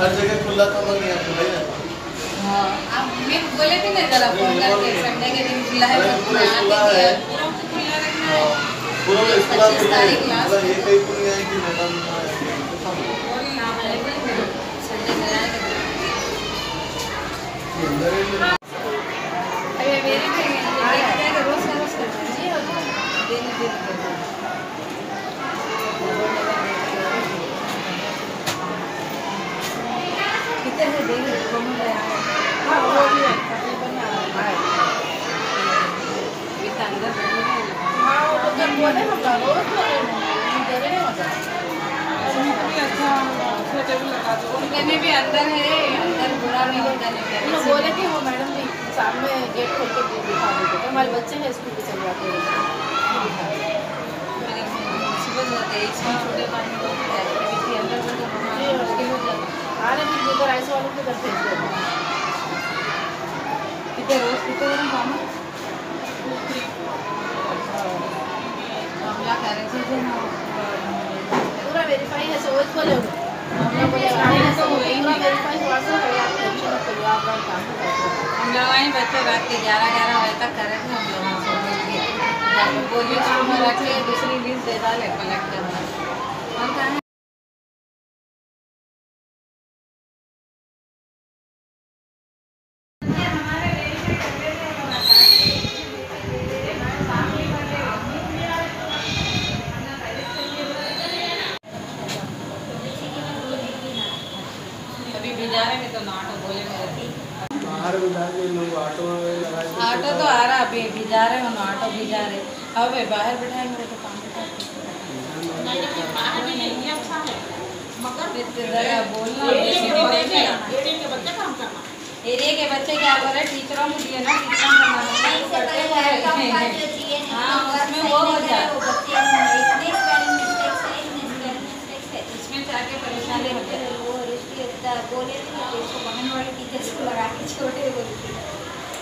हर जगह खुला था मगर यहाँ खुला ही रहता हाँ। आप मैं बोले थे ना जरा फ़ोन करके संडे के दिन खुला है तो पूरा खुला है। है। पूरा खुला रखना है पूरा ये स्कूल 25 खुला है। मतलब ये कहीं नहीं है कि मैडम बोलना अवेलेबल है संडे में आएगा अरे मेरे पे ये क्या रोज का रोज कर जी हो दिन दिन कितने से देंगे दोनों ले आए हाँ भी अंदर हैं अंदर बुरा नहीं होता नहीं बोले कि वो मैडम जी सामने गेट खोल के दिखा देते हमारे बच्चे हैं स्कूल पे चले जाते हैं मगर मुसीबत होते है इसमें छोटे पानी को एक्टिविटी अंदर से तो हमारा मुश्किल हो जाता है उधर ऐसे वालों के घर भेज देते कितने रोज कितने दिन काम मामला करेक्शन से ना पूरा वेरीफाई है सो खोले है पूरा वेरीफाई हुआ सो है आप हम लोग वहीं बच्चे रात के ग्यारह ग्यारह बजे तक करे थे हम लोग बोलिए रख के दूसरी लिस्ट दे डाले कलेक्टर में और कहा ऑटो के ऑटो तो आ रहा अभी भिजा रहे हम ऑटो भिजा रहे अब वे बाहर बिठाए मेरे को काम बोलना एरिया के बच्चे क्या कर रहे टीचरों को दिए ना टीचरों का हाँ। उसमें वो हो जाए इसमें जाके परेशानी हो। जाए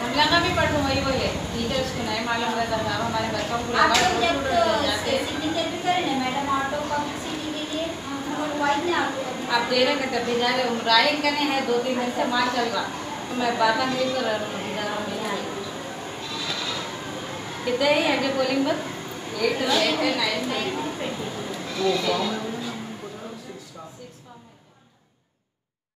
हम लोग का भी पढ़ो वही बोले टीचर्स को नहीं मालूम रहता था हमारे बच्चों को लगा जाते आप दे रहे हैं। तब भिजा रहे हम राइड करने हैं दो तीन दिन से मार चल रहा तो मैं बात नहीं कर रहा हूँ भिजा रहा हूँ भिजा रहा हूँ। कितने हैं आगे पोलिंग बस एट एट नाइन में